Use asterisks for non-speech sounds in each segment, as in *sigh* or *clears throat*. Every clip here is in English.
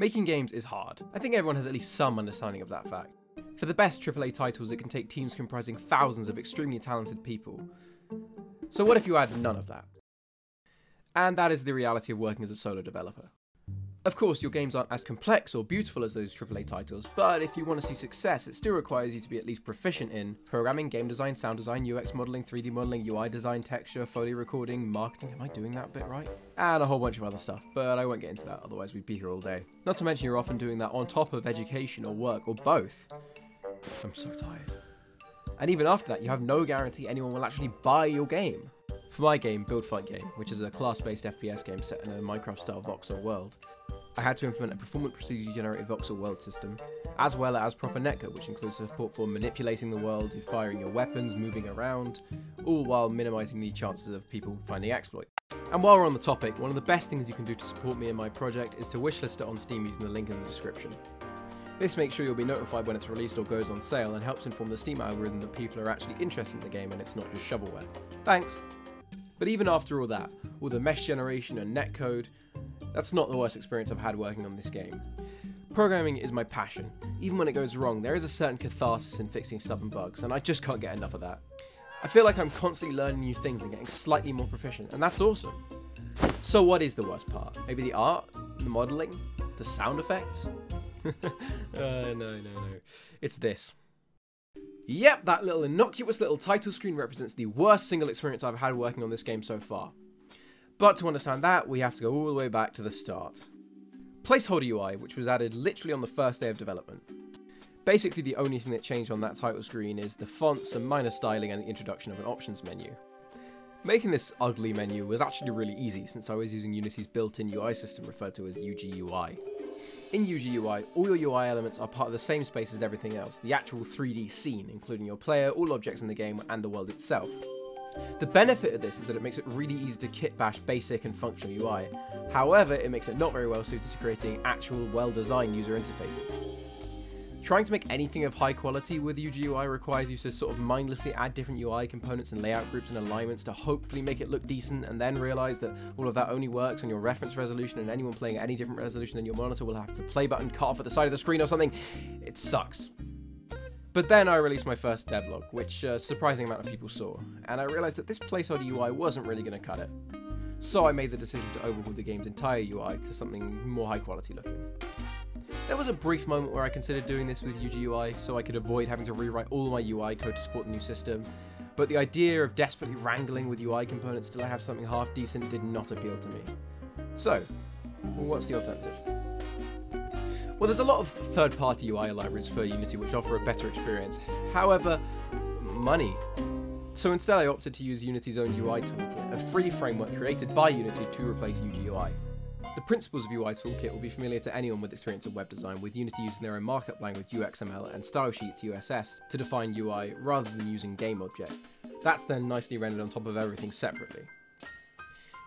Making games is hard. I think everyone has at least some understanding of that fact. For the best AAA titles, it can take teams comprising thousands of extremely talented people. So, what if you add none of that? And that is the reality of working as a solo developer. Of course, your games aren't as complex or beautiful as those AAA titles, but if you want to see success, it still requires you to be at least proficient in programming, game design, sound design, UX modeling, 3D modeling, UI design, texture, Foley recording, marketing. Am I doing that bit right? And a whole bunch of other stuff, but I won't get into that, otherwise, we'd be here all day. Not to mention, you're often doing that on top of education or work or both. I'm so tired. And even after that, you have no guarantee anyone will actually buy your game. For my game, Build Fight Game, which is a class based FPS game set in a Minecraft style voxel world, I had to implement a performance procedure generated voxel world system, as well as proper netcode, which includes support for manipulating the world, firing your weapons, moving around, all while minimizing the chances of people finding exploits. And while we're on the topic, one of the best things you can do to support me in my project is to wishlist it on Steam using the link in the description. This makes sure you'll be notified when it's released or goes on sale and helps inform the Steam algorithm that people are actually interested in the game and it's not just shovelware. Thanks! But even after all that, all the mesh generation and netcode, that's not the worst experience I've had working on this game. Programming is my passion. Even when it goes wrong, there is a certain catharsis in fixing stubborn bugs, and I just can't get enough of that. I feel like I'm constantly learning new things and getting slightly more proficient, and that's awesome. So what is the worst part? Maybe the art? The modelling? The sound effects? *laughs* uh, no, no, no. It's this. Yep, that little innocuous little title screen represents the worst single experience I've had working on this game so far. But to understand that, we have to go all the way back to the start. Placeholder UI, which was added literally on the first day of development. Basically, the only thing that changed on that title screen is the font, some minor styling, and the introduction of an options menu. Making this ugly menu was actually really easy since I was using Unity's built-in UI system referred to as UGUI. In UGUI, all your UI elements are part of the same space as everything else, the actual 3D scene, including your player, all objects in the game, and the world itself. The benefit of this is that it makes it really easy to kit bash basic and functional UI. However, it makes it not very well suited to creating actual well-designed user interfaces. Trying to make anything of high quality with UGUI requires you to sort of mindlessly add different UI components and layout groups and alignments to hopefully make it look decent and then realize that all of that only works on your reference resolution and anyone playing at any different resolution than your monitor will have the play button cut off at the side of the screen or something. It sucks. But then I released my first devlog, which a surprising amount of people saw, and I realized that this placeholder UI wasn't really going to cut it. So I made the decision to overhaul the game's entire UI to something more high quality looking. There was a brief moment where I considered doing this with UGUI so I could avoid having to rewrite all my UI code to support the new system, but the idea of desperately wrangling with UI components till I have something half decent did not appeal to me. So, what's the alternative? Well, there's a lot of third-party UI libraries for Unity which offer a better experience. However, money. So instead I opted to use Unity's own UI toolkit, a free framework created by Unity to replace UGUI. The principles of UI Toolkit will be familiar to anyone with experience in web design, with Unity using their own markup language UXML and stylesheets USS to define UI rather than using GameObject. That's then nicely rendered on top of everything separately.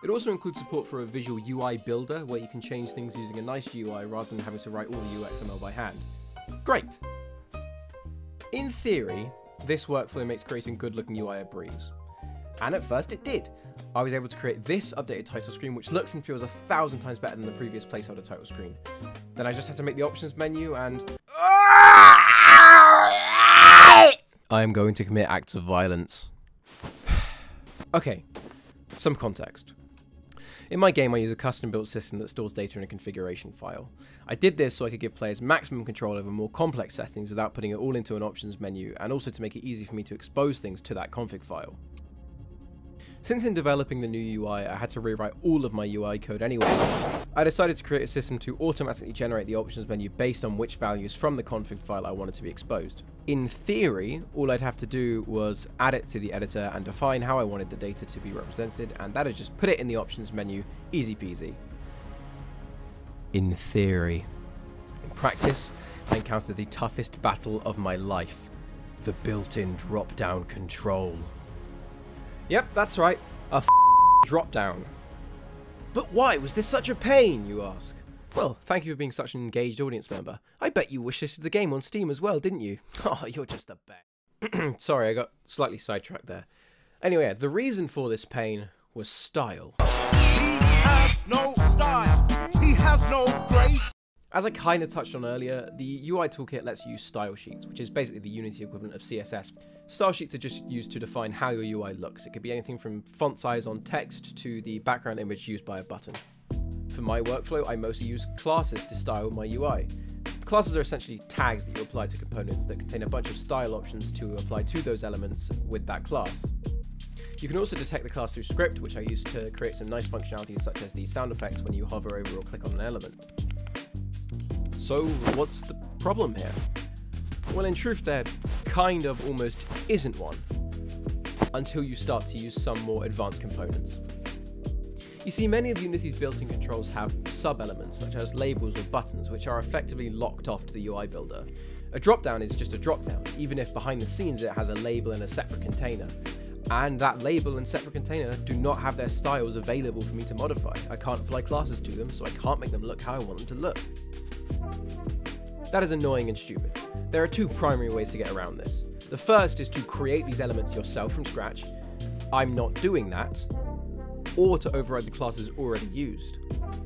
It also includes support for a visual UI builder where you can change things using a nice GUI rather than having to write all the UXML by hand. Great! In theory, this workflow makes creating good looking UI a breeze. And at first it did. I was able to create this updated title screen, which looks and feels a thousand times better than the previous placeholder title screen. Then I just had to make the options menu and... I am going to commit acts of violence. *sighs* okay, some context. In my game, I use a custom built system that stores data in a configuration file. I did this so I could give players maximum control over more complex settings without putting it all into an options menu, and also to make it easy for me to expose things to that config file. Since in developing the new UI I had to rewrite all of my UI code anyway, I decided to create a system to automatically generate the options menu based on which values from the config file I wanted to be exposed. In theory, all I'd have to do was add it to the editor and define how I wanted the data to be represented and that'd just put it in the options menu, easy peasy. In theory. In practice, I encountered the toughest battle of my life. The built-in drop-down control. Yep, that's right. A f drop down. But why was this such a pain, you ask? Well, thank you for being such an engaged audience member. I bet you wishlisted the game on Steam as well, didn't you? *laughs* Oh, you're just the best. *clears throat* Sorry, I got slightly sidetracked there. Anyway, the reason for this pain was style. He has no style. He has no grace. As I kind of touched on earlier, the UI toolkit lets you use style sheets, which is basically the Unity equivalent of CSS. Style sheets are just used to define how your UI looks. It could be anything from font size on text to the background image used by a button. For my workflow, I mostly use classes to style my UI. Classes are essentially tags that you apply to components that contain a bunch of style options to apply to those elements with that class. You can also detect the class through script, which I use to create some nice functionalities such as the sound effects when you hover over or click on an element. So, what's the problem here? Well, in truth, they're kind of almost isn't one until you start to use some more advanced components. You see, many of Unity's built-in controls have sub-elements, such as labels or buttons, which are effectively locked off to the UI builder. A dropdown is just a dropdown, even if behind the scenes it has a label and a separate container. And that label and separate container do not have their styles available for me to modify. I can't apply classes to them, so I can't make them look how I want them to look. That is annoying and stupid. There are two primary ways to get around this. The first is to create these elements yourself from scratch. I'm not doing that. Or to override the classes already used.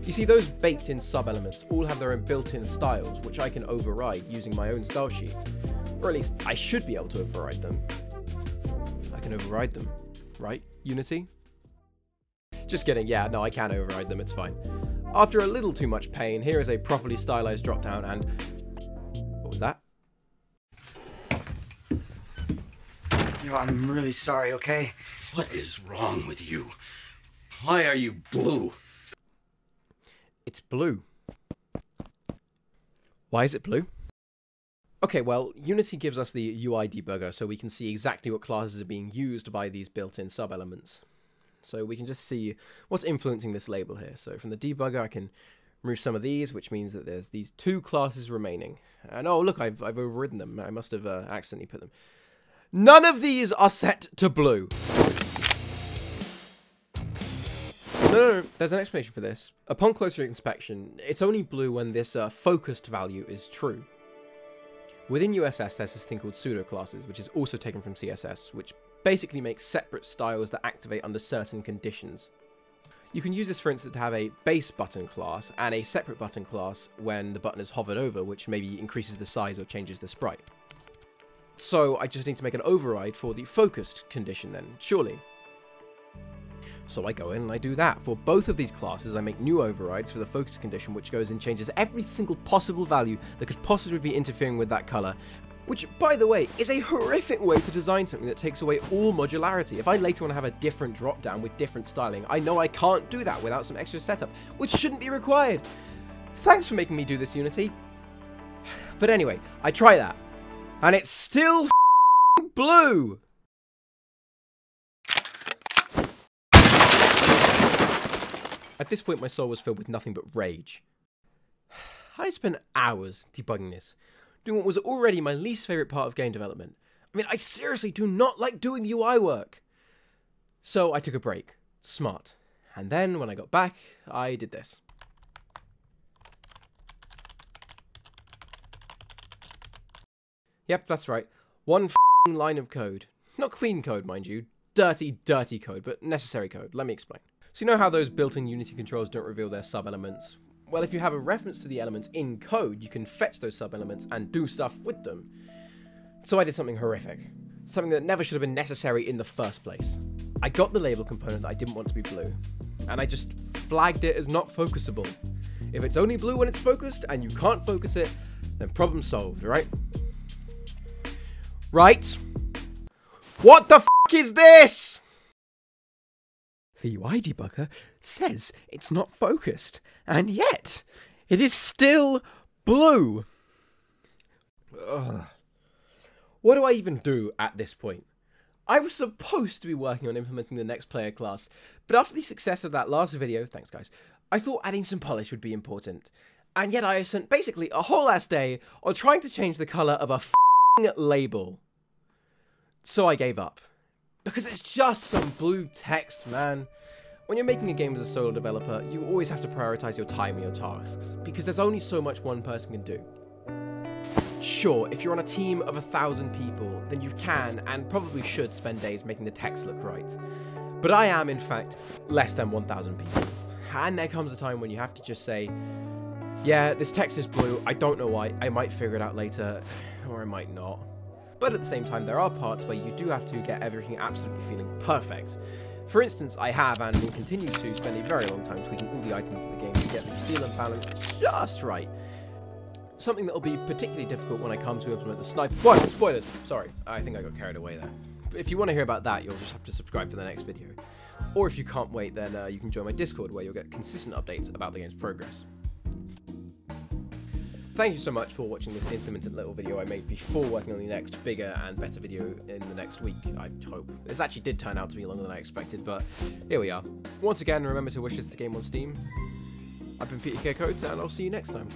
You see, those baked in sub elements all have their own built in styles, which I can override using my own style sheet. Or at least I should be able to override them. I can override them, right, Unity? Just kidding, yeah, no, I can override them, it's fine. After a little too much pain, here is a properly stylized dropdown and... Yo, I'm really sorry, okay? What is wrong with you? Why are you blue? It's blue. Why is it blue? Okay, well, Unity gives us the UI debugger so we can see exactly what classes are being used by these built-in sub-elements. So we can just see what's influencing this label here. So from the debugger, I can remove some of these, which means that there's these two classes remaining. And oh, look, I've, I've overridden them. I must have uh, accidentally put them. None of these are set to blue. No, no, no, there's an explanation for this. Upon closer inspection, it's only blue when this uh, focused value is true. Within USS, there's this thing called pseudo classes, which is also taken from CSS, which basically makes separate styles that activate under certain conditions. You can use this, for instance, to have a base button class and a separate button class when the button is hovered over, which maybe increases the size or changes the sprite. So I just need to make an override for the focused condition then, surely. So I go in and I do that. For both of these classes, I make new overrides for the focus condition, which goes and changes every single possible value that could possibly be interfering with that color. Which, by the way, is a horrific way to design something that takes away all modularity. If I later want to have a different drop-down with different styling, I know I can't do that without some extra setup, which shouldn't be required. Thanks for making me do this, Unity. *sighs* But anyway, I try that, and it's still blue! At this point, my soul was filled with nothing but rage. *sighs* I spent hours debugging this, doing what was already my least favourite part of game development. I mean, I seriously do not like doing UI work. So I took a break. Smart. And then, when I got back, I did this. Yep, that's right. One line of code. Not clean code, mind you. Dirty, dirty code, but necessary code. Let me explain. So you know how those built-in Unity controls don't reveal their sub-elements? Well, if you have a reference to the elements in code, you can fetch those sub-elements and do stuff with them. So I did something horrific. Something that never should have been necessary in the first place. I got the label component that I didn't want to be blue, and I just flagged it as not focusable. If it's only blue when it's focused, and you can't focus it, then problem solved, right? Right? What the f is this? The UI debugger says it's not focused, and yet it is still blue. Ugh. What do I even do at this point? I was supposed to be working on implementing the next player class, but after the success of that last video, thanks guys, I thought adding some polish would be important. And yet I spent basically a whole last day on trying to change the colour of a label. So I gave up. Because it's just some blue text, man. When you're making a game as a solo developer, you always have to prioritize your time and your tasks, because there's only so much one person can do. Sure, if you're on a team of a thousand people, then you can and probably should spend days making the text look right. But I am, in fact, less than 1,000 people. And there comes a time when you have to just say, Yeah, this text is blue. I don't know why. I might figure it out later, or I might not. But at the same time, there are parts where you do have to get everything absolutely feeling perfect. For instance, I have and will continue to spend a very long time tweaking all the items in the game to get the feel and balance just right. Something that will be particularly difficult when I come to implement the sniper. Spoilers, spoilers! Sorry, I think I got carried away there. But if you want to hear about that, you'll just have to subscribe for the next video. Or if you can't wait, then uh, you can join my Discord where you'll get consistent updates about the game's progress. Thank you so much for watching this intermittent little video I made before working on the next bigger and better video in the next week, I hope. This actually did turn out to be longer than I expected, but here we are. Once again, remember to wish us the game on Steam. I've been Peter K. Codes, and I'll see you next time.